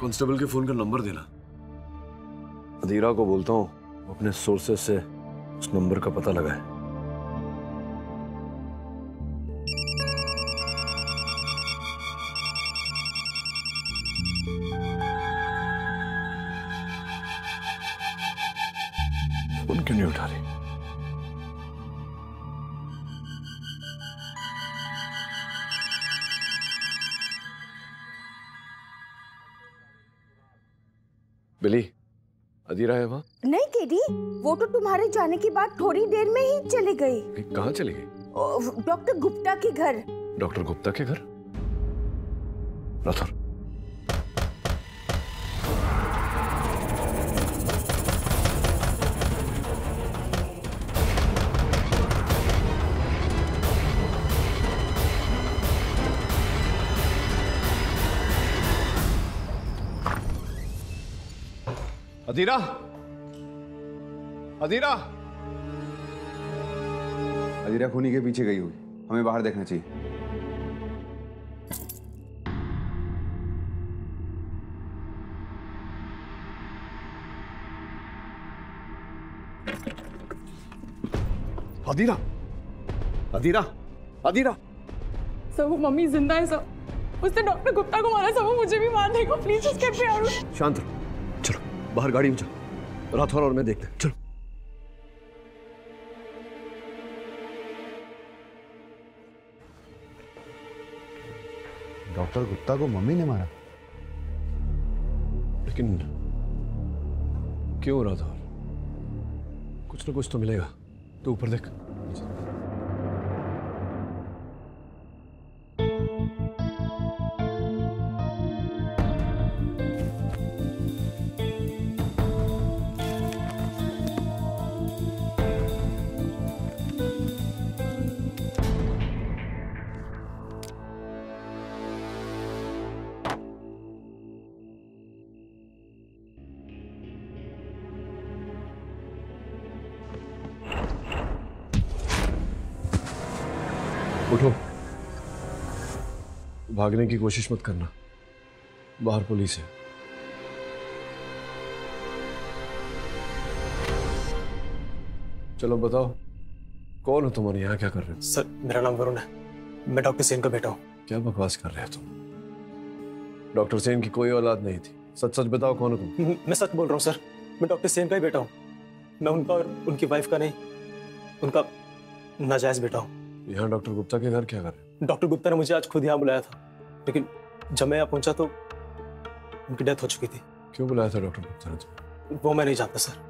Constable के phone का number देना। अधीरा को बोलता हूँ, अपने सोर्सेस से उस नंबर का पता लगाए। अधीरा है वहाँ? नहीं केडी वो तो तुम्हारे जाने के बाद थोड़ी देर में ही चले गई कहाँ चले गई डॉक्टर गुप्ता के घर। डॉक्टर गुप्ता के घर? राठौर अधीरा अधीरा अजीरा खूनी के पीछे गई हुई। हमें बाहर देखना चाहिए। अधीरा अधीरा अधीरा सर वो मम्मी ज़िंदा है सर उसने डॉक्टर गुप्ता को मारा सर वो मुझे भी मार देगा। प्लीज़ उसके out. शांत रहो। बाहर गाड़ी में चलो। राठौर और मैं देखते हैं। चलो। डॉक्टर गुप्ता को मम्मी ने मारा। लेकिन क्यों राठौर कुछ ना कुछ तो मिलेगा। तू ऊपर देख। उठो। भागने की कोशिश मत करना। बाहर पुलिस है। चलो बताओ कौन हो तुम्हारे यहाँ? क्या कर रहे हो? सर मेरा नाम वरुण है। मैं डॉक्टर सेन का बेटा हूँ। क्या बकवास कर रहे हो तुम? डॉक्टर सेन की कोई औलाद नहीं थी। सच सच बताओ कौन हो तुम? मैं सच बोल रहा हूँ सर। मैं डॉक्टर सेन का ही बेटा हूँ। मैं उनका और उनकी वाइफ का नहीं उनका नाजायज बेटा हूँ। यहाँ डॉक्टर गुप्ता के घर क्या कर रहे डॉक्टर गुप्ता ने मुझे आज खुद यहाँ बुलाया था। लेकिन जब मैं यहाँ पहुँचा तो उनकी डेथ हो चुकी थी। क्यों बुलाया था डॉक्टर गुप्ता ने तुम्हें? वो मैं नहीं जानता सर।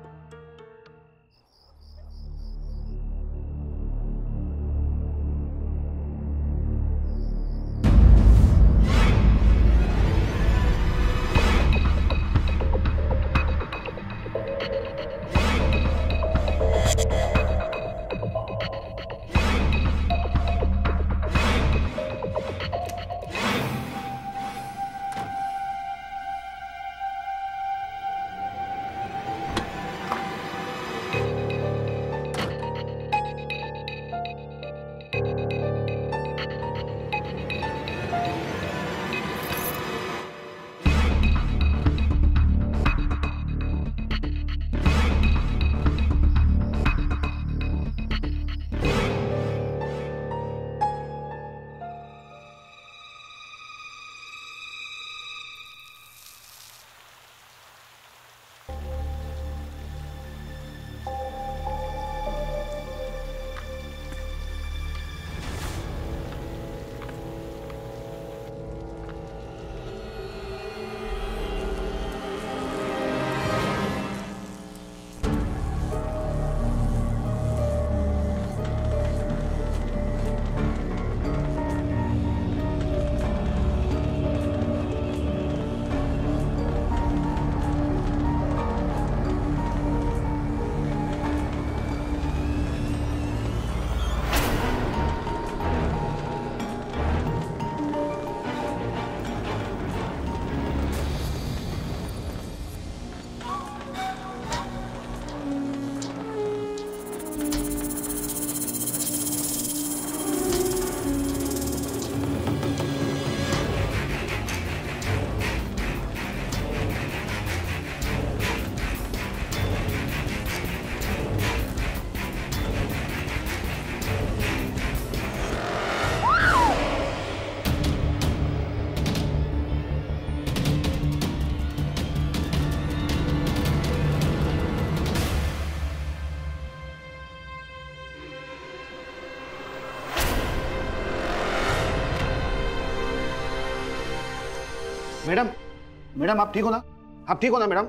मैडम, आप ठीक हो ना? आप ठीक हो ना, मैडम?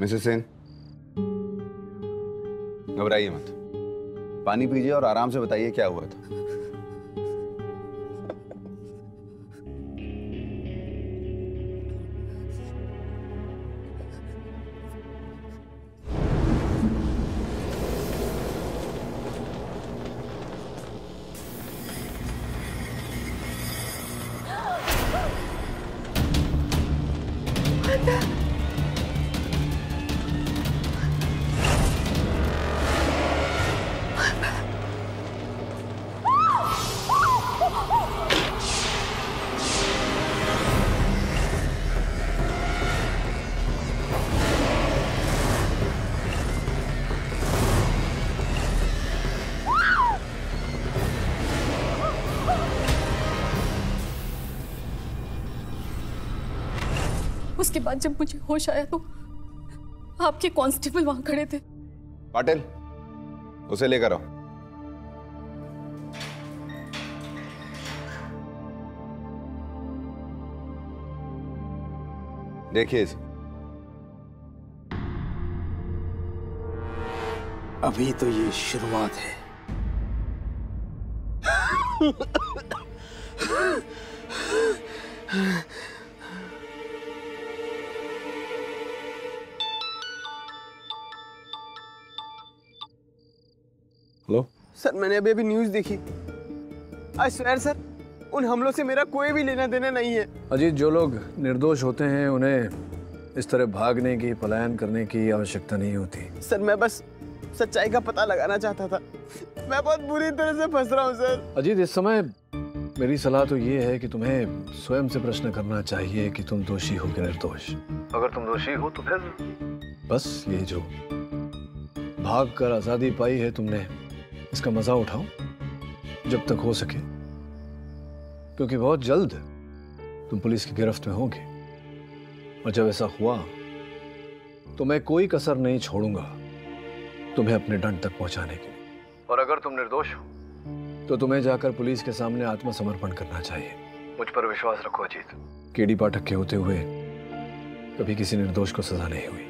मिसेस सेन, घबराइए मत। पानी पीजिए और आराम से बताइए क्या हुआ था। उसके बाद जब मुझे होश आया तो आपके कांस्टेबल वहाँ खड़े थे। पाटिल उसे लेकर आओ। देखिए अभी तो ये शुरुआत है। हेलो सर मैंने अभी अभी न्यूज़ देखी। आई स्वेर सर उन हमलों से मेरा कोई भी लेना देना नहीं है। अजीत जो लोग निर्दोष होते हैं उन्हें इस तरह भागने की पलायन करने की आवश्यकता नहीं होती। सर मैं बस सच्चाई का पता लगाना चाहता था। मैं बहुत बुरी तरह से फंस रहा हूँ सर। अजीत इस समय मेरी सलाह तो ये है कि तुम्हें स्वयं से प्रश्न करना चाहिए कि तुम दोषी हो कि निर्दोष। अगर तुम दोषी हो तो फिर बस ये जो भाग कर आज़ादी पाई है तुमने इसका मज़ा उठाओ जब तक हो सके। क्योंकि बहुत जल्द तुम पुलिस की गिरफ्त में होगे। और जब ऐसा हुआ तो मैं कोई कसर नहीं छोड़ूँगा तुम्हें अपने डंड तक पहुँचाने के लिए। और अगर तुम निर्दोष हो तो तुम्हें जाकर पुलिस के सामने आत्मसमर्पण करना चाहिए। मुझ पर विश्वास रखो अजीत। केडी पाठक के होते हुए कभी किसी निर्दोष को सजा नहीं हुई।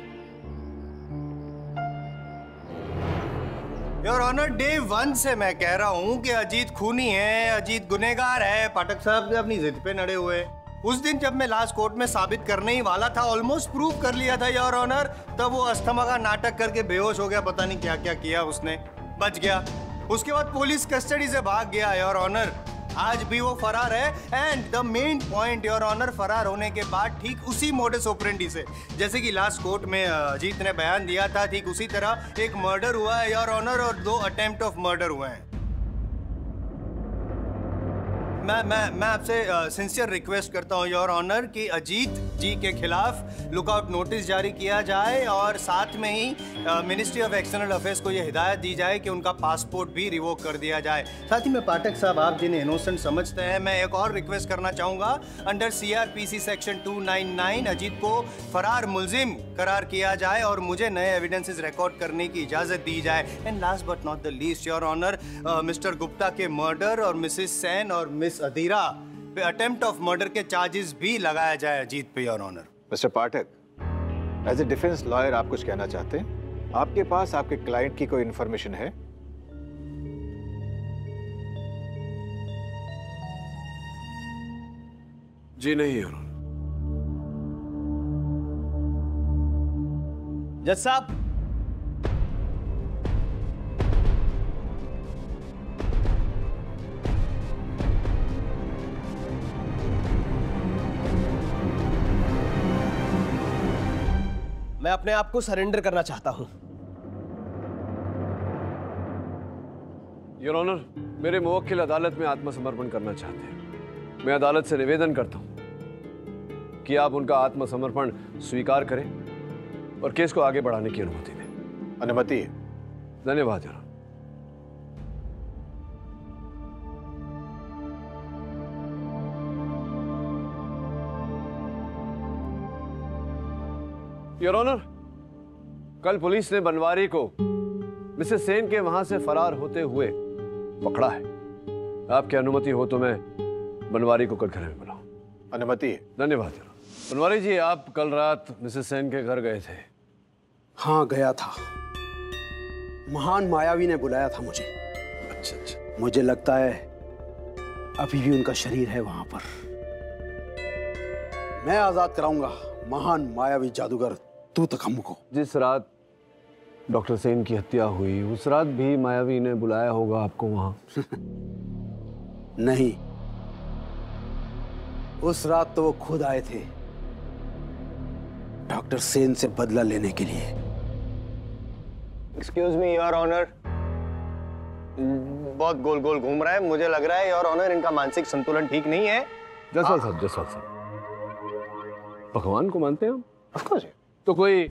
योर ऑनर डे वन से मैं कह रहा हूँ कि अजीत खूनी है, अजीत गुनेगार है, पाठक साहब ने अपनी जिद पे नड़े हुए उस दिन जब मैं लास्ट कोर्ट में साबित करने ही वाला था ऑलमोस्ट प्रूव कर लिया था योर ऑनर तब वो अस्थमा का नाटक करके बेहोश हो गया, पता नहीं क्या क्या किया उसने। बच गया। उसके बाद पुलिस कस्टडी से भाग गया योर ऑनर आज भी वो फरार है and the main point your honour फरार होने के बाद ठीक उसी मोडस ऑपरेंडी से। जैसे कि लास्ट कोर्ट में अजीत ने बयान दिया था, ठीक उसी तरह एक मर्डर हुआ है योर ऑनर और दो अटेम्प्ट ऑफ़ मर्डर हुए हैं। मैं मैं मैं आपसे सिंसियर रिक्वेस्ट करता हूँ योर ऑनर कि अजीत जी के खिलाफ लुकआउट नोटिस जारी किया जाए और साथ में ही मिनिस्ट्री ऑफ़ एक्सटर्नल अफेयर्स को यह हिदायत दी जाए कि उनका पासपोर्ट भी रिवोक कर दिया जाए। साथ ही में पाठक साहब, आप जिन्हें इनोसेंट समझते हैं, मैं एक और रिक्वेस्ट करना चाहूँगा। अंडर सीआरपीसी सेक्शन 299 अजीत को फरार मुलजिम करार किया जाए और मुझे नए एविडेंसेस रिकॉर्ड करने की इजाज़त दी जाए। And last but not the least your honour mister Gupta के मर्डर और मिसिस सैन और मिस अधीरा पे अटेम्प्ट ऑफ़ मर्डर के चार्जेस भी लगाया जाए अजीत पे your honour mister Pathak as a defence lawyer आप कुछ कहना चाहते हैं? आपके पास आपके क्लाइंट की कोई इंफॉर्मेशन है? जी नहीं जज साहब मैं अपने आप को सरेंडर करना चाहता हूँ। योर ऑनर मेरे मुवक्किल अदालत में आत्मसमर्पण करना चाहते हैं। मैं अदालत से निवेदन करता हूँ कि आप उनका आत्मसमर्पण स्वीकार करें और केस को आगे बढ़ाने की अनुमति दें। अनुमति? है धन्यवाद योर योर ऑनर कल पुलिस ने बनवारी को मिसेस सेन के वहाँ से फरार होते हुए पकड़ा है। आपकी अनुमति हो तो मैं बनवारी को कल घर में बुलाऊं। अनुमति है। धन्यवाद बनवारी जी आप कल रात मिसेस सेन के घर गए थे। हाँ गया था। महान मायावी ने बुलाया था मुझे। अच्छा अच्छा। मुझे लगता है अभी भी उनका शरीर है वहाँ पर। मैं आज़ाद कराऊँगा महान मायावी जादूगर तू तकम्मु को। जिस रात डॉक्टर सेन की हत्या हुई उस रात भी मायावी ने बुलाया होगा आपको वहाँ। नहीं। उस रात तो वो खुद आए थे डॉक्टर सेन से बदला लेने के लिए। एक्सक्यूज मी योर ऑनर बहुत गोल गोल घूम रहा है। मुझे लग रहा है योर ऑनर इनका मानसिक संतुलन ठीक नहीं है। जसवाल साहब जसवाल साहब भगवान को मानते हैं आप? ऑफ़ कोर्स तो कोई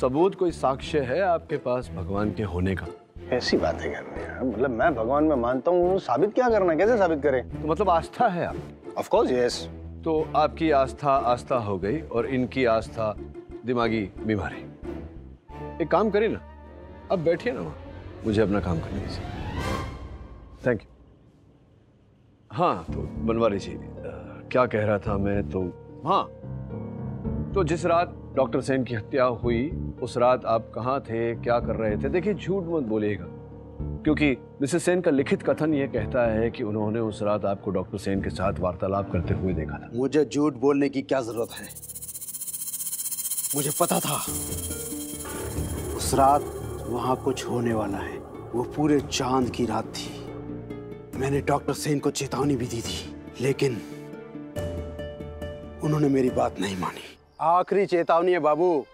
सबूत कोई साक्ष्य है आपके पास भगवान के होने का? ऐसी बातें कर रहे हैं। मतलब मैं भगवान में मानता हूँ साबित क्या करना कैसे साबित करें? तो मतलब आस्था है आप? ऑफ़ कोर्स यस तो आपकी आस्था आस्था हो गई और इनकी आस्था दिमागी बीमारी। एक काम करिए ना अब बैठिए ना वहाँ। मुझे अपना काम करने दीजिए। थैंक यू हाँ तो बनवारी जी अ, क्या कह रहा था मैं तो हाँ तो जिस रात डॉक्टर सेन की हत्या हुई। उस रात आप कहाँ थे? क्या कर रहे थे? देखिए, झूठ मत बोलिएगा। क्योंकि मिसेस सेन का लिखित कथन ये कहता है कि उन्होंने उस रात आपको डॉक्टर सेन के साथ वार्तालाप करते हुए देखा था। मुझे झूठ बोलने की क्या ज़रूरत है? मुझे पता था। उस रात वहाँ कुछ होने वाला है। वो पूरे चाँद की रात थी। मैंने डॉक्टर सेन को चेतावनी भी दी थी, लेकिन उन्होंने मेरी बात नहीं मानी। आखिरी चेतावनी है, बाबू।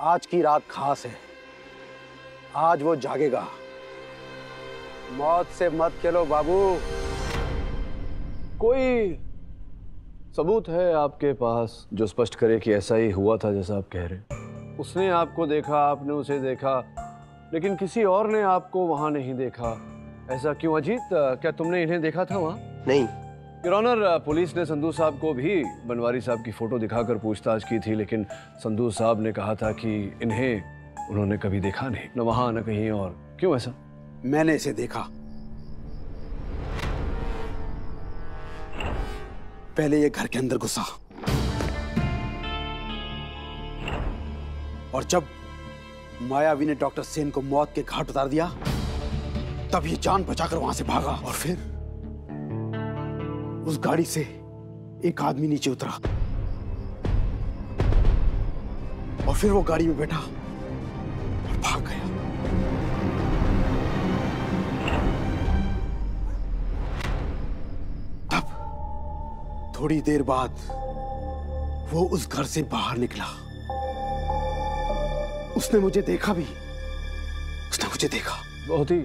आज की रात खास है। आज वो जागेगा। मौत से मत खेलो, बाबू। कोई सबूत है आपके पास जो स्पष्ट करे कि ऐसा ही हुआ था जैसा आप कह रहे उसने आपको देखा, आपने उसे देखा, लेकिन किसी और ने आपको वहाँ नहीं देखा। ऐसा क्यों, अजीत? क्या तुमने इन्हें देखा था वहाँ? नहीं। योर ऑनर पुलिस ने संधू साहब को भी बनवारी साहब की फ़ोटो दिखाकर पूछताछ की थी, लेकिन संधू साहब ने कहा था कि इन्हें उन्होंने कभी देखा नहीं। न वहाँ, न कहीं और। क्यों ऐसा? मैंने इसे देखा। पहले ये घर के अंदर घुसा। और जब मायावी ने डॉक्टर सेन को मौत के घाट उतार दिया, तब ये जान बचाकर वहाँ से भागा। और फिर? उस गाड़ी से एक आदमी नीचे उतरा। और फिर वो गाड़ी में बैठा और भाग गया। तब थोड़ी देर बाद वो उस घर से बाहर निकला। उसने मुझे देखा भी। उसने मुझे देखा। बहुत ही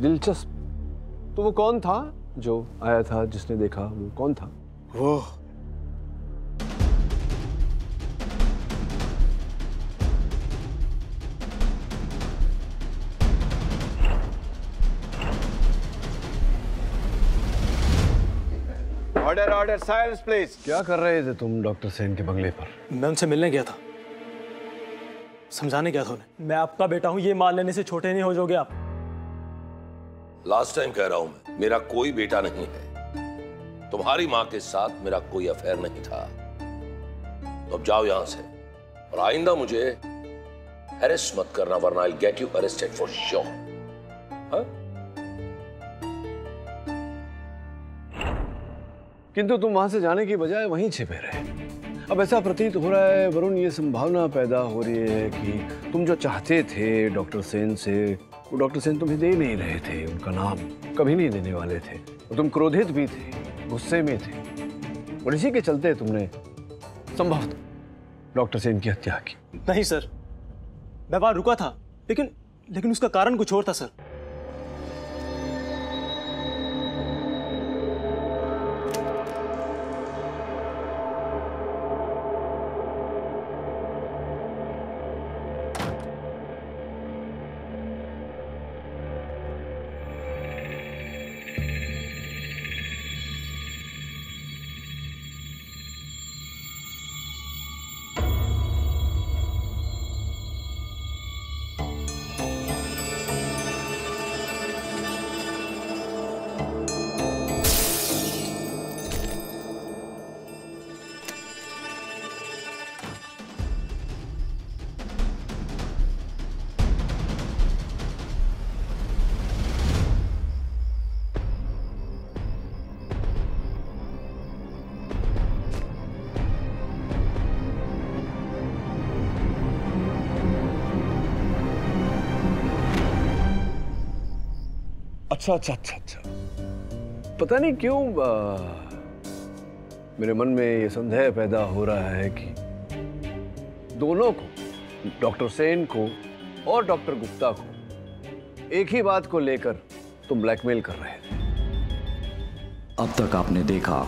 दिलचस्प। तो वो कौन था? जो आया था जिसने देखा वो कौन था? वो ऑर्डर ऑर्डर साइलेंस प्लीज़ क्या कर रहे थे तुम डॉक्टर सेन के बंगले पर? मैं उनसे मिलने गया था। समझाने गया था उन्हें। मैं आपका बेटा हूँ ये मान लेने से छोटे नहीं हो जाओगे आप। लास्ट टाइम कह रहा हूँ मैं, मेरा कोई बेटा नहीं है। तुम्हारी माँ के साथ मेरा कोई अफेयर नहीं था। तो अब जाओ यहाँ से और आइंदा मुझे अरेस्ट मत करना, वरना I get you arrested for sure किंतु तुम वहाँ से जाने की बजाय वहीं छिपे रहे। अब ऐसा प्रतीत हो रहा है, वरुण, ये संभावना पैदा हो रही है कि तुम जो चाहते थे डॉक्टर सेन से वो डॉक्टर सेन तुम्हें दे नहीं रहे थे, उनका नाम कभी नहीं देने वाले थे। और तुम क्रोधित भी थे, गुस्से में थे। और इसी के चलते तुमने संभव डॉक्टर सेन की हत्या की। नहीं, सर। मैं वहाँ रुका था, लेकिन लेकिन उसका कारण कुछ और था, सर। अच्छा अच्छा अच्छा अच्छा। पता नहीं क्यों आ, मेरे मन में ये संदेह पैदा हो रहा है कि दोनों को डॉक्टर सेन को और डॉक्टर गुप्ता को एक ही बात को लेकर तुम ब्लैकमेल कर रहे थे। अब तक आपने देखा।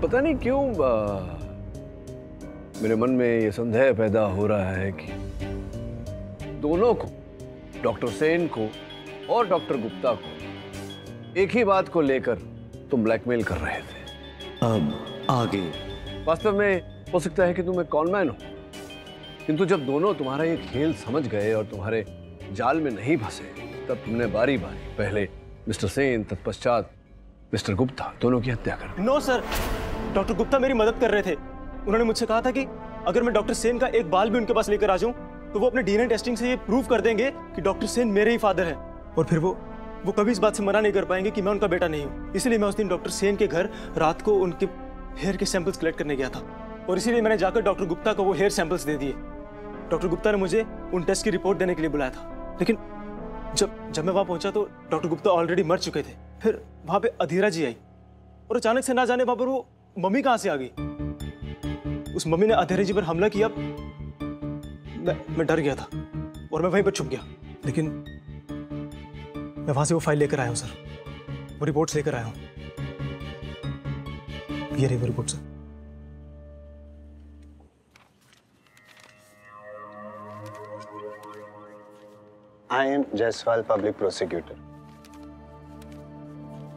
पता नहीं क्यों आ, मेरे मन में ये संदेह पैदा हो रहा है कि दोनों को डॉक्टर सेन को और डॉक्टर गुप्ता को एक ही बात को लेकर तुम ब्लैकमेल कर रहे थे। अब आगे। वास्तव में हो सकता है कि तुम एक कॉनमैन हो। किंतु जब दोनों तुम्हारा ये खेल समझ गए और तुम्हारे जाल में नहीं फंसे तब तुमने बारी बारी पहले मिस्टर सेन तत्पश्चात मिस्टर गुप्ता दोनों की हत्या कर दी। नो सर डॉक्टर गुप्ता मेरी मदद कर रहे थे। उन्होंने मुझसे कहा था कि अगर मैं डॉक्टर सेन का एक बाल भी उनके पास लेकर आ जाऊँ तो वो अपने डीएनए टेस्टिंग से ये प्रूव कर देंगे कि डॉक्टर सेन मेरे ही फादर हैं। और फिर वो वो कभी इस बात से मना नहीं कर पाएँगे कि मैं उनका बेटा नहीं हूँ। इसलिए मैं उस दिन डॉक्टर सेन के घर रात को उनके हेयर के सैंपल्स कलेक्ट करने गया था। और इसीलिए मैंने जाकर डॉक्टर गुप्ता को वो हेयर सैंपल्स दे दिए। डॉक्टर गुप्ता ने मुझे उन टेस्ट की रिपोर्ट देने के लिए बुलाया था। लेकिन जब जब मैं वहाँ पहुँचा तो डॉक्टर गुप्ता ऑलरेडी मर चुके थे। फिर वहाँ पे अधीरा जी आई। और अचानक से ना जाने वहाँ पर वो मम्मी कहाँ से आ गई? उस मम्मी ने अधेरे जी पर हमला किया। मैं मैं डर गया था और मैं वहीं पर छुप गया। लेकिन मैं वहाँ से वो फ़ाइल लेकर आया हूँ सर वो रिपोर्ट्स लेकर आया हूँ। ये रही वो report sir I am Jaiswal public prosecutor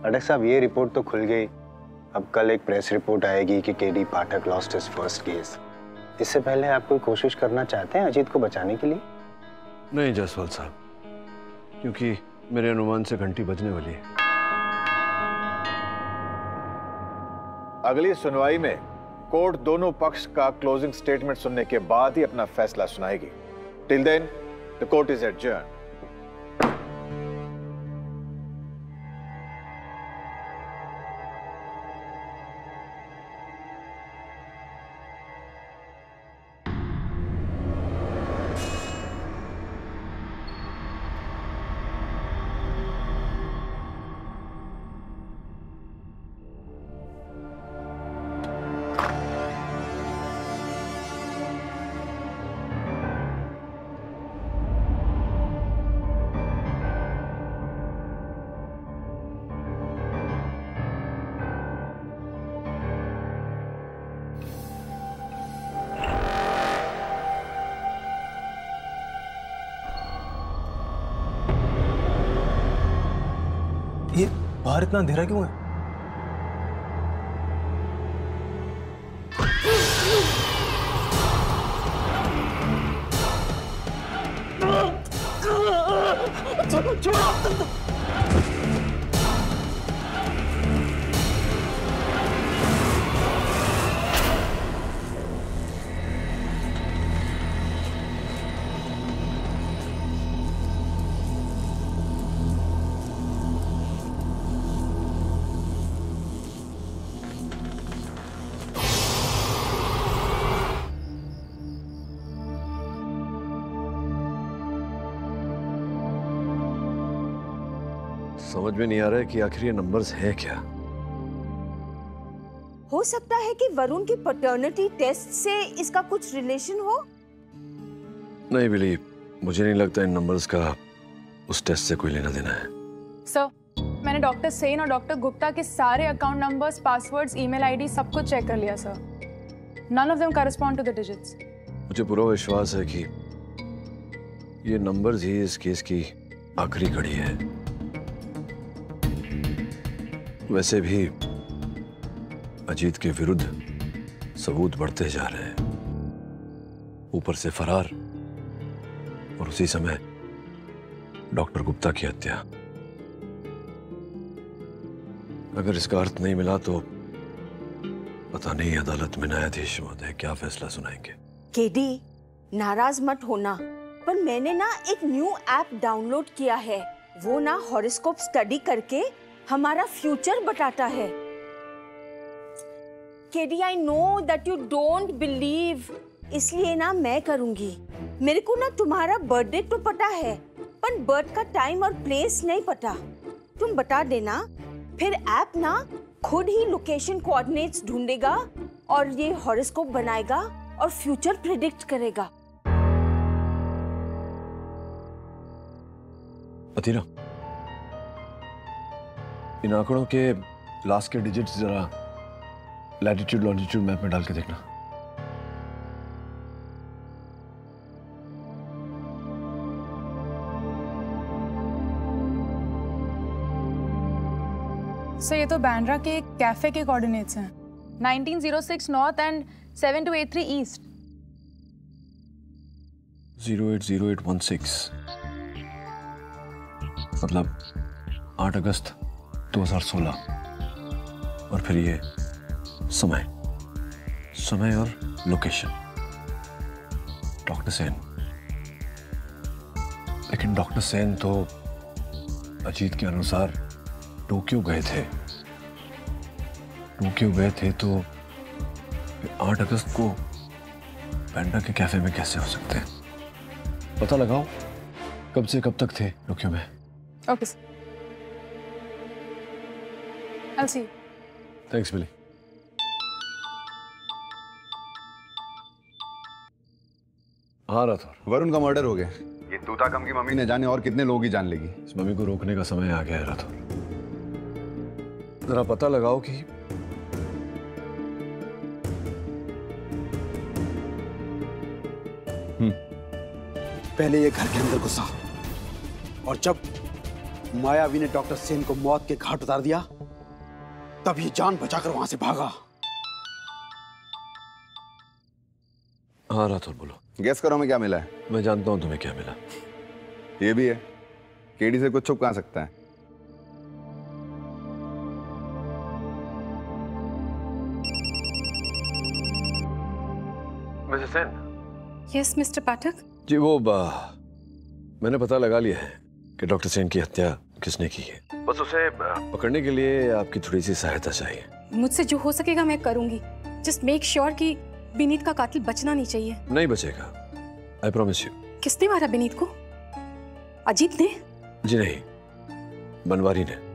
अडक साहब, ये रिपोर्ट तो खुल गई। अब कल एक प्रेस रिपोर्ट आएगी कि KD Pathak lost his first case इससे पहले आप कोई कोशिश करना चाहते हैं अजीत को बचाने के लिए? नहीं जसवाल साहब क्योंकि मेरे अनुमान से घंटी बजने वाली है। अगली सुनवाई में कोर्ट दोनों पक्ष का क्लोजिंग स्टेटमेंट सुनने के बाद ही अपना फैसला सुनाएगी। Till then the court is adjourn इतना अंधेरा क्यों है? समझ में नहीं आ रहा है कि आखिर ये नंबर्स हैं क्या। हो सकता है कि वरुण की पटर्निटी टेस्ट से इसका कुछ रिलेशन हो। नहीं बिली मुझे नहीं लगता इन नंबर्स का उस टेस्ट से कोई लेना देना है। सर मैंने डॉक्टर सेन और डॉक्टर गुप्ता के सारे account numbers passwords email ID सब कुछ चेक कर लिया sir none of them correspond to the digits मुझे पूरा विश्वास है कि ये नंबर्स ही इस केस की आखिरी घड़ी है। वैसे भी अजीत के विरुद्ध सबूत बढ़ते जा रहे हैं। ऊपर से फरार और उसी समय डॉक्टर गुप्ता की हत्या। अगर इसका अर्थ नहीं मिला तो पता नहीं अदालत में न्यायाधीश महोदय क्या फैसला सुनाएँगे। केडी, नाराज़ मत होना, पर मैंने ना एक न्यू ऐप डाउनलोड किया है। वो ना हॉरोस्कोप स्टडी करके हमारा फ्यूचर बताता है। KD I know that you don't believe इसलिए ना मैं करूँगी। मेरे को ना तुम्हारा बर्थडे तो पता है, पर बर्थ का टाइम और प्लेस नहीं पता। तुम बता देना, फिर ऐप ना खुद ही लोकेशन कोऑर्डिनेट्स ढूंढेगा और ये हॉरोस्कोप बनाएगा और फ्यूचर प्रिडिक्ट करेगा। अतीरा इन आंकड़ों के लास्ट के डिजिट्स जरा लैटिट्यूड लॉन्जिट्यूड मैप में डाल के देखना। सर ये तो बैंड्रा के कैफ़े के कोऑर्डिनेट्स हैं। 1906 north and 7283 east zero eight zero eight one six मतलब आठ अगस्त। 2016 और फिर ये समय। समय और लोकेशन डॉक्टर सेन लेकिन डॉक्टर सेन तो अजीत के अनुसार टोक्यो गए थे। टोक्यो गए थे तो आठ अगस्त को पैंडा के कैफ़े में कैसे हो सकते हैं? पता लगाओ, कब से कब तक थे टोक्यो में? Okay sir I'll see you. Thanks Billy हाँ राठौर। वरुण का मर्डर हो गया। ये तूता कम की मम्मी ने जाने और कितने लोग ही जान लेगी। इस मम्मी को रोकने का समय आ गया है राठौर। जरा पता लगाओ कि पहले ये घर के अंदर घुसा। और जब मायावी ने डॉक्टर सेन को मौत के घाट उतार दिया तब ये जान बचाकर वहाँ से भागा। हाँ राठौर बोलो। गैस करो में क्या मिला है। मैं जानता हूँ तुम्हें क्या मिला। ये भी है। केडी से कुछ छुप कहाँ सकता है। यस मिस्टर पाठक जी वो बा, मैंने पता लगा लिया है कि डॉक्टर सेन की हत्या किसने की है? बस उसे पकड़ने के लिए आपकी थोड़ी सी सहायता चाहिए। मुझसे जो हो सकेगा मैं करूँगी। जस्ट मेक श्योर कि बिनीत का कातिल बचना नहीं चाहिए। नहीं बचेगा। आई प्रोमिस यू किसने मारा बिनीत को? अजीत ने? जी नहीं। बनवारी ने।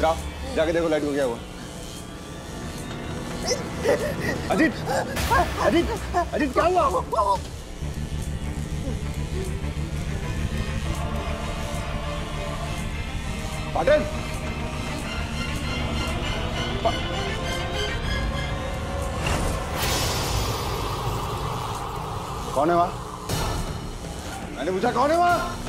जाओ, जाके देखो लाइट को क्या हुआ। अजीत अजीत अजीत, क्या हुआ? पाटिल। कौन है वहाँ? मैंने पूछा, कौन है वहाँ?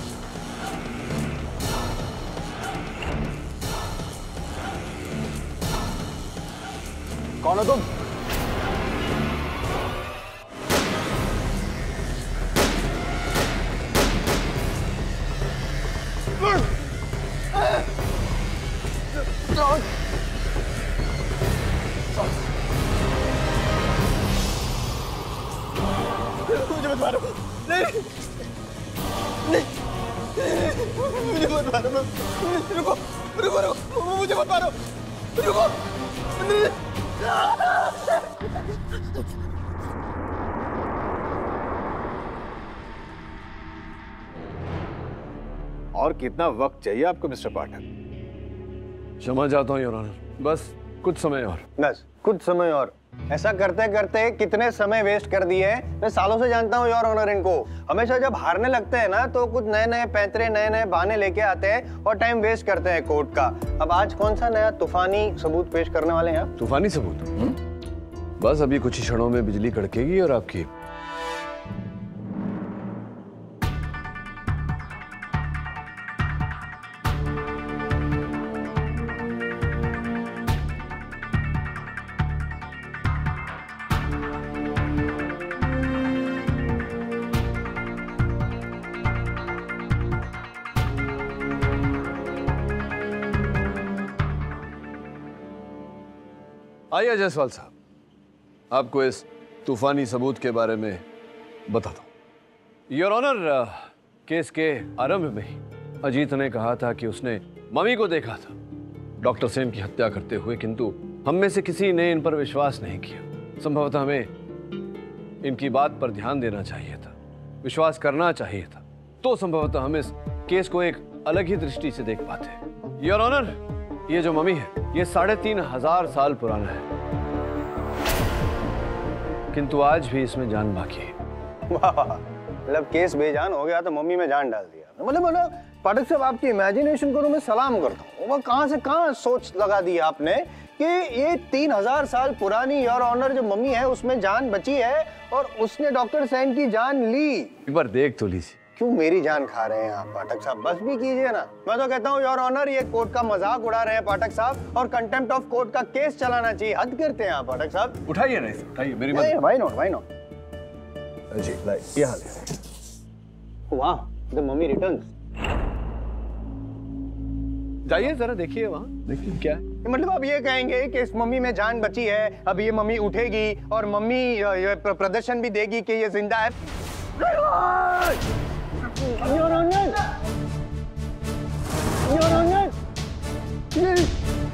कौन हो तुम और कितना वक्त चाहिए आपको मिस्टर पाठक? क्षमा चाहता हूँ योर बस कुछ समय और। बस कुछ समय और। ऐसा करते करते कितने समय वेस्ट कर दिए मैं सालों से जानता हूँ योर ऑनर इनको। हमेशा जब हारने लगते हैं ना तो कुछ नए नए पैंतरे नए नए बहाने लेके आते हैं और टाइम वेस्ट करते हैं कोर्ट का। अब आज कौन सा नया तूफानी सबूत पेश करने वाले हैं आप? तूफानी सबूत? हम्म? बस अभी कुछ ही क्षणों में बिजली कड़केगी और आपकी आइए जायसवाल साहब। आपको इस तूफानी सबूत के बारे में बताता हूँ। योर ऑनर केस के आरंभ में अजीत ने कहा था कि उसने मम्मी को देखा था। डॉक्टर सेम की हत्या करते हुए, किंतु हम में से किसी ने इन पर विश्वास नहीं किया। संभवतः हमें इनकी बात पर ध्यान देना चाहिए था, विश्वास करना चाहिए था। तो संभवतः हम इस केस को एक अलग ही दृष्टि से देख पाते योर ऑनर ये जो मम्मी है, ये साढ़े तीन हज़ार साल पुराना है। किंतु आज भी इसमें जान बाकी है। मतलब केस बेजान हो गया तो मम्मी में जान डाल दिया। मतलब मतलब पाठक साहब आपकी इमेजिनेशन को तो मैं सलाम करता हूँ। वह कहाँ से कहाँ सोच लगा दी आपने कि ये तीन हज़ार साल पुरानी योर ऑनर जो मम्मी है उसमें जान बची है और उसने डॉक्टर सैन की जान ली। एक बार देख तो लीजिए। क्यों मेरी जान खा रहे हैं आप पाठक साहब? बस भी कीजिए ना। मैं तो कहता हूँ योर ऑनर ये कोर्ट का मज़ाक उड़ा रहे हैं पाठक साहब और कंटेम्प्ट ऑफ़ कोर्ट का केस चलाना चाहिए। हद करते हैं आप पाठक साहब। उठाइए ना उठाइए मेरी मदद भाई नोट भाई नोट जी लाई ये हाल है। वाह द मम्मी रिटर्न्स जाइए जरा देखिए वहाँ देखिए क्या है। मतलब आप ये कहेंगे कि इस मम्मी में जान बची है अब ये मम्मी उठेगी और मम्मी प्रदर्शन भी देगी कि ये ज़िंदा है। Your Honor! Your Honor!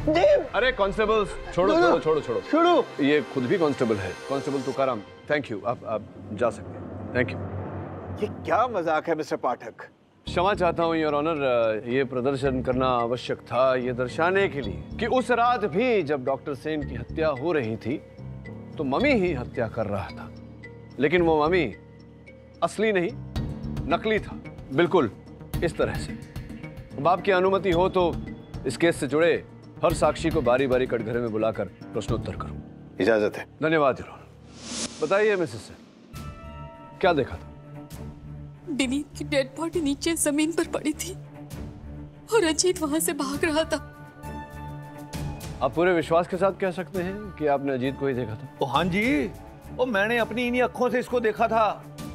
जी अरे कांस्टेबल्स छोड़ो छोड़ो, छोड़ो छोड़ो छोड़ो। छोड़ो। ये खुद भी कांस्टेबल है। कांस्टेबल तुकाराम थैंक यू आप आप जा सकते हैं। थैंक यू ये क्या मज़ाक है मिस्टर पाठक? क्षमा चाहता हूँ योर ऑनर ये प्रदर्शन करना आवश्यक था ये दर्शाने के लिए कि उस रात भी जब डॉक्टर सेन की हत्या हो रही थी तो मम्मी ही हत्या कर रहा था। लेकिन वो मम्मी असली नहीं नकली था। बिल्कुल इस तरह से। अब आपकी अनुमति हो तो इस केस से जुड़े हर साक्षी को बारी बारी कटघरे में बुलाकर प्रश्नोत्तर करूँ। इजाज़त है। धन्यवाद बताइए मिसेस क्या देखा था? विनीत की डेड बॉडी नीचे ज़मीन पर पड़ी थी और अजीत वहाँ से भाग रहा था। आप पूरे विश्वास के साथ कह सकते हैं कि आपने अजीत को ही देखा था? ओ हाँ जी ओ मैंने अपनी इन्हीं अखों से इसको देखा था।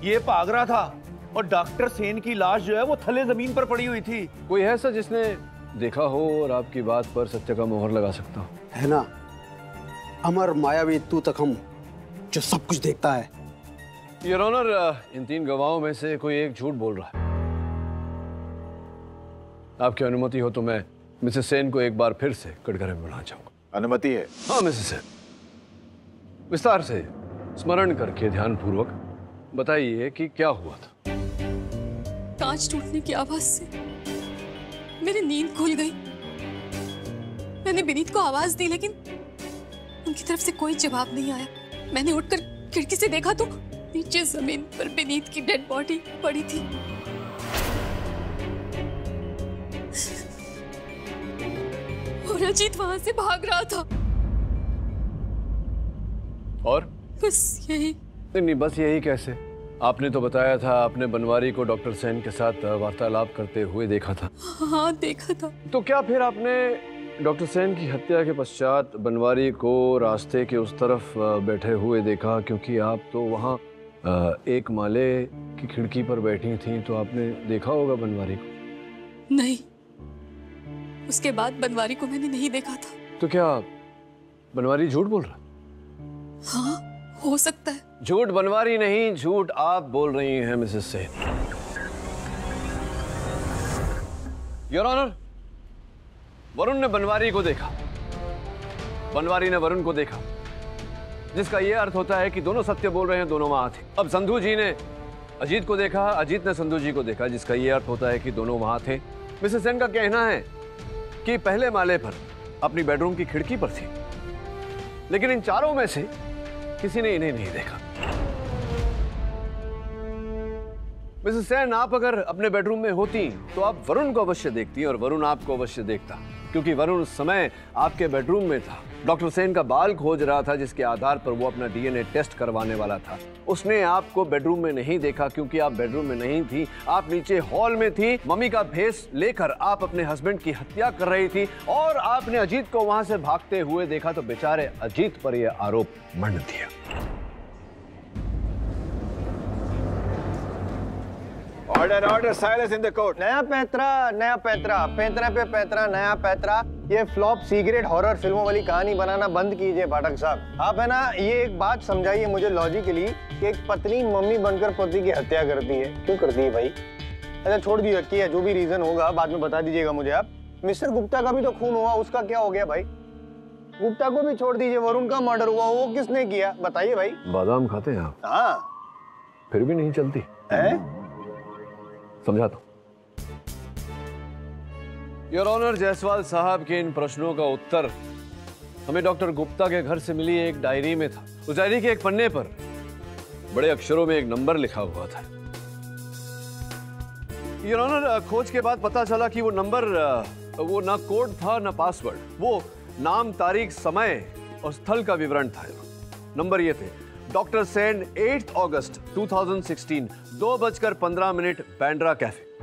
ये भाग रहा था। और डॉक्टर सेन की लाश जो है वो थले ज़मीन पर पड़ी हुई थी। कोई है ऐसा जिसने देखा हो और आपकी बात पर सत्य का मोहर लगा सकता हो? है ना? अमर मायावी तू तक हम जो सब कुछ देखता है। योर ऑनर इन तीन गवाहों में से कोई एक झूठ बोल रहा है। आपकी अनुमति हो तो मैं मिसेस सेन को एक बार फिर से कटघरे में बुलाना चाहूँगा अनुमति है। हाँ मिसेस सेन। विस्तार से स्मरण करके ध्यानपूर्वक बताइए कि क्या हुआ था? कांच टूटने की आवाज़ से मेरी नींद खुल गई। मैंने विनीत को आवाज़ दी लेकिन उनकी तरफ़ से कोई जवाब नहीं आया। मैंने उठकर खिड़की से देखा तो नीचे ज़मीन पर विनीत की डेड बॉडी पड़ी थी। और अजीत वहाँ से भाग रहा था। और? बस यही नहीं नहीं बस यही कैसे? आपने तो बताया था आपने बनवारी को डॉक्टर सेन के साथ वार्तालाप करते हुए देखा था। हाँ देखा था। तो क्या फिर आपने डॉक्टर सेन की हत्या के पश्चात बनवारी को रास्ते के उस तरफ़ बैठे हुए देखा? क्योंकि आप तो वहाँ एक माले की खिड़की पर बैठी थी तो आपने देखा होगा बनवारी को? नहीं। उसके बाद बनवारी को मैंने नहीं देखा था। तो क्या बनवारी झूठ बोल रहा हाँ हो सकता है। झूठ बनवारी नहीं, झूठ आप बोल रही हैं, missus Sen. Your honour Varun ने बनवारी को देखा। बनवारी ने वरुण को देखा, जिसका यह अर्थ होता है कि दोनों सत्य बोल रहे हैं, दोनों वहाँ थे अब संधू जी ने अजीत को देखा, अजीत ने संधू जी को देखा, जिसका यह अर्थ होता है कि दोनों वहाँ थे मिसेस सेन का कहना है कि पहले माले पर अपनी बेडरूम की खिड़की पर थी, लेकिन इन चारों में से किसी ने इन्हें नहीं देखा। मिसेस सेन, आप अगर अपने बेडरूम में होती तो आप वरुण को अवश्य देखती और वरुण आपको अवश्य देखता, क्योंकि वरुण उस समय आपके बेडरूम में था। डॉक्टर सेन का बाल खोज रहा था, जिसके आधार पर वो अपना डीएनए टेस्ट करवाने वाला था। उसने आपको बेडरूम में नहीं देखा, क्योंकि आप बेडरूम में नहीं थी, आप नीचे हॉल में थी। मम्मी का भेस लेकर आप अपने हस्बैंड की हत्या कर रही थी और आपने अजीत को वहाँ से भागते हुए देखा तो बेचारे अजीत पर यह आरोप मंड दिया order order silence in the court नया पैतरा नया पैतरा पैतरा पे पैतरा नया पैतरा ये फ्लॉप सीक्रेट हॉरर फ़िल्मों वाली कहानी बनाना बंद कीजिए पाठक साहब। आप है ना ये एक बात समझाइए मुझे लॉजिकली कि एक पत्नी मम्मी बनकर पति की हत्या करती है। क्यों करती है भाई? अच्छा छोड़ दी रखी है जो भी रीजन होगा बाद में बता दीजिएगा मुझे आप। मिस्टर गुप्ता का भी तो खून हुआ उसका क्या हो गया भाई? गुप्ता को भी छोड़ दीजिए वरुण का मर्डर हुआ वो किसने किया? बताइए भाई। बादाम खाते हैं आप? हाँ। फिर भी नहीं चलती। है? समझाता हूँ। योर ऑनर जायसवाल साहब के इन प्रश्नों का उत्तर हमें डॉक्टर गुप्ता के घर से मिली एक डायरी में था। उस डायरी के एक पन्ने पर बड़े अक्षरों में एक नंबर लिखा हुआ था। योर ऑनर खोज के बाद पता चला कि वो नंबर वो ना कोड था, ना पासवर्ड। वो नाम, तारीख, समय और स्थल का विवरण था। नंबर ये थे डॉक्टर सेन 8 अगस्त 2016 दो बजकर पंद्रह मिनट बैंड्रा कैफ़े।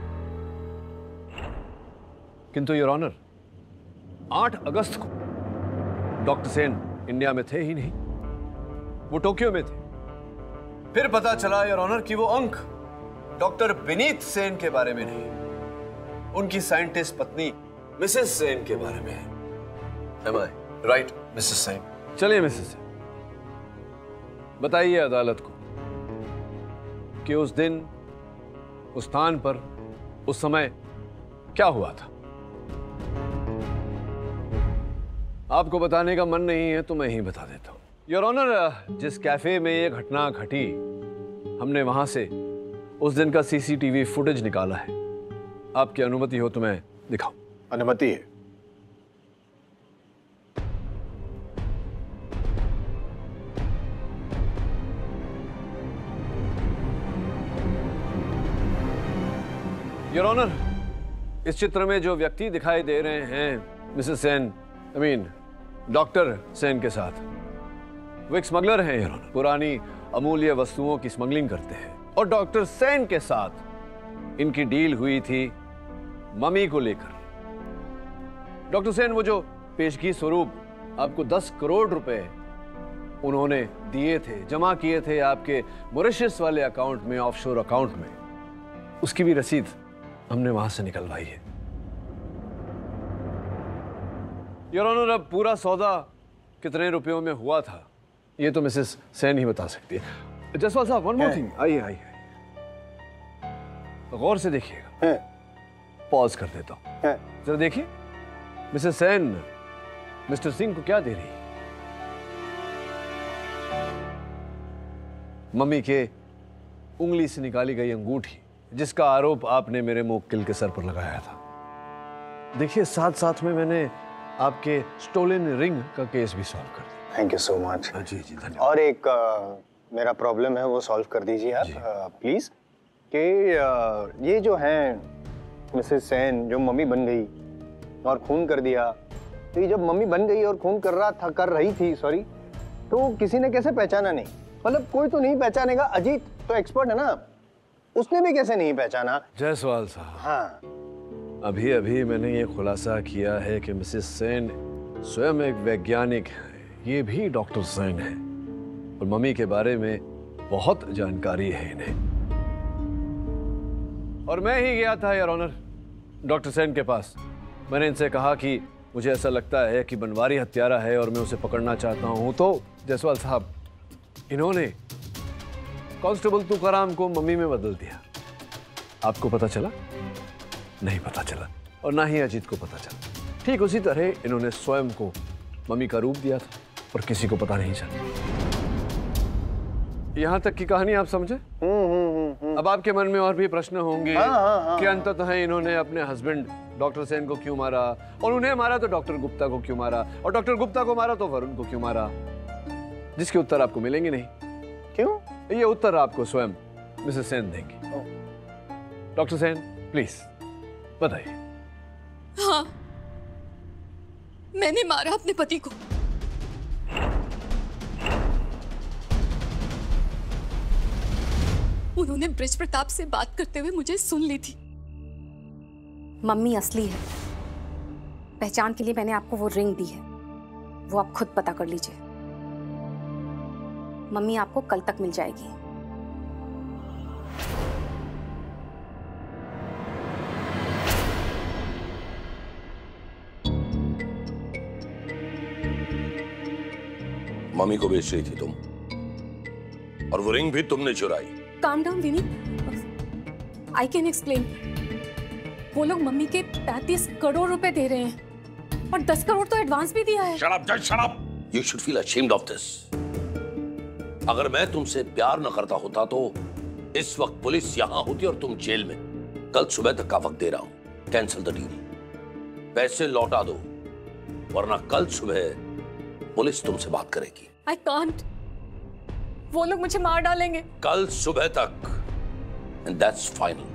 किंतु योर ऑनर 8 अगस्त को डॉक्टर सेन इंडिया में थे ही नहीं। वो टोक्यो में थे। फिर पता चला योर ऑनर कि वो अंक डॉक्टर विनीत सेन के बारे में नहीं। उनकी साइंटिस्ट पत्नी मिसेस सेन के बारे में है। Right, मिसेस सेन चलिए मिसेस सेन बताइए अदालत को कि उस दिन, उस स्थान पर, उस समय क्या हुआ था? आपको बताने का मन नहीं है तो मैं ही बता देता हूँ। योर ऑनर जिस कैफ़े में ये घटना घटी, हमने वहाँ से उस दिन का सीसीटीवी फुटेज निकाला है। आपकी अनुमति हो तो मैं दिखाऊँ। अनुमति है। योर ऑनर इस चित्र में जो व्यक्ति दिखाई दे रहे हैं missus Sen I mean doctor Sen के साथ। वो एक स्मगलर हैं योर ऑनर पुरानी अमूल्य वस्तुओं की स्मगलिंग करते हैं। और डॉक्टर सेन के साथ इनकी डील हुई थी मम्मी को लेकर। डॉक्टर सेन वो जो पेशगी स्वरूप आपको 10 करोड़ रुपए उन्होंने दिए थे, जमा किए थे आपके मोरिशस वाले अकाउंट में ऑफशोर अकाउंट में, उसकी भी रसीद हमने वहाँ से निकलवाई है। योर ऑनर अब पूरा सौदा कितने रुपयों में हुआ था? ये तो मिसेस सैन ही बता सकती है। जसवाल साहब वन मोर थिंग आइए आइए गौर से देखिएगा। पॉज कर देता हूँ। जरा देखिए। मिसेस सैन मिस्टर सिंह को क्या दे रही है? मम्मी के उंगली से निकाली गई अंगूठी। जिसका आरोप आपने मेरे मोकिल के सर पर लगाया था। देखिए साथ साथ में मैंने आपके स्टोलन रिंग का केस भी सॉल्व कर दिया। थैंक यू सो मच जी जी धन्यवाद। और एक अ, मेरा प्रॉब्लम है वो सॉल्व कर दीजिए आप प्लीज़ कि ये जो हैं मिसेस सेन जो मम्मी बन गई और खून कर दिया तो ये जब मम्मी बन गई और खून कर रहा था कर रही थी सॉरी तो किसी ने कैसे पहचाना नहीं? मतलब कोई तो नहीं पहचानेगा अजीत तो एक्सपर्ट है ना। उसने भी कैसे नहीं पहचाना? जायसवाल साहब। हाँ। अभी अभी मैंने ये खुलासा किया है कि मिसेस सेन स्वयं एक वैज्ञानिक है। ये भी डॉक्टर सेन है। और मम्मी के बारे में बहुत जानकारी है इन्हें। और मैं ही गया था यार ऑनर डॉक्टर सेन के पास। मैंने इनसे कहा कि मुझे ऐसा लगता है कि बनवारी हत्यारा है और मैं उसे पकड़ना चाहता हूँ। तो जायसवाल साहब इन्होंने कांस्टेबल तुकाराम को मम्मी में बदल दिया। आपको पता चला? नहीं पता चला। और ना ही अजीत को पता चला। ठीक उसी तरह इन्होंने स्वयं को मम्मी का रूप दिया था और किसी को पता नहीं चला। यहाँ तक की कहानी आप समझे? अब आपके मन में और भी प्रश्न होंगे हाँ, हाँ, हाँ, कि अंततः इन्होंने अपने हस्बैंड डॉक्टर सेन को क्यों मारा? और उन्हें मारा तो डॉक्टर गुप्ता को क्यों मारा? और डॉक्टर गुप्ता को मारा तो वरुण को क्यों मारा? जिसके उत्तर आपको मिलेंगे नहीं। क्यों? ये उत्तर आपको स्वयं मिसेस सेन देंगी। डॉक्टर सेन प्लीज़ बताइए। हाँ। मैंने मारा अपने पति को। उन्होंने ब्रिज प्रताप से बात करते हुए मुझे सुन ली थी। मम्मी असली है। पहचान के लिए मैंने आपको वो रिंग दी है। वो आप खुद पता कर लीजिए। मम्मी आपको कल तक मिल जाएगी। मम्मी को बेच रही थी तुम। और वो रिंग भी तुमने चुराई। Calm down Vineet I can explain वो लोग मम्मी के 35 करोड़ रुपए दे रहे हैं। और 10 करोड़ तो एडवांस भी दिया है। Shut up. You should feel ashamed of this. अगर मैं तुमसे प्यार न करता होता तो इस वक्त पुलिस यहाँ होती और तुम जेल में। कल सुबह तक का वक्त दे रहा हूँ। कैंसिल द डील पैसे लौटा दो वरना कल सुबह पुलिस तुमसे बात करेगी। आई कांट वो लोग मुझे मार डालेंगे। कल सुबह तक। एंड दैट्स फाइनल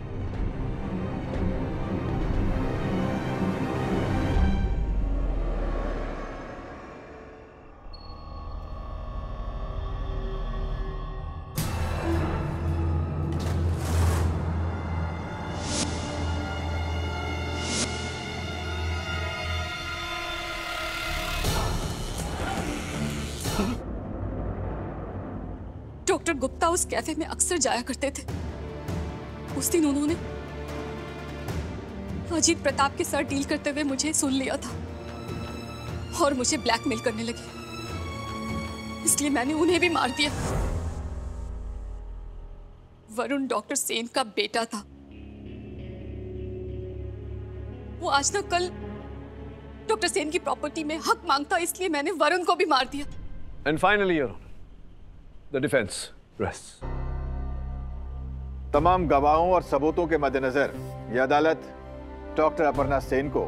उस कैफ़े में अक्सर जाया करते थे। उस दिन उन्होंने अजीत प्रताप के साथ डील करते हुए मुझे सुन लिया था और मुझे ब्लैकमेल करने लगे। इसलिए मैंने उन्हें भी मार दिया। वरुण डॉक्टर सेन का बेटा था। वो आज ना कल डॉक्टर सेन की प्रॉपर्टी में हक माँगता, इसलिए मैंने वरुण को भी मार दिया। And finally your the defence rest तमाम गवाहों और सबूतों के मद्देनजर यह अदालत डॉक्टर अपर्णा सेन को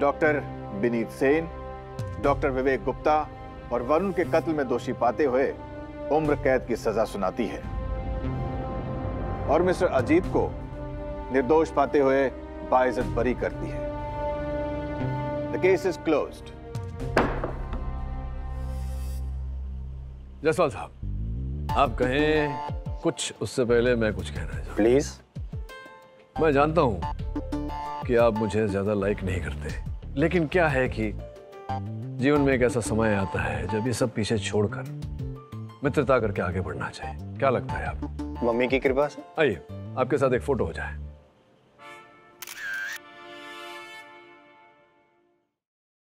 डॉक्टर विनीत सेन डॉक्टर विवेक गुप्ता और वरुण के कत्ल में दोषी पाते हुए उम्र कैद की सजा सुनाती है। और मिस्टर अजीत को निर्दोष पाते हुए बाइज्जत बरी करती है। The case is closed Jaswal साहब आप कहें कुछ उससे पहले मैं कुछ कहना चाहूँ। प्लीज़ मैं जानता हूँ कि आप मुझे ज़्यादा लाइक नहीं करते। लेकिन क्या है कि जीवन में एक ऐसा समय आता है जब ये सब पीछे छोड़कर मित्रता करके आगे बढ़ना चाहिए। क्या लगता है आपको? मम्मी की कृपा से। आइए आपके साथ एक फ़ोटो हो जाए।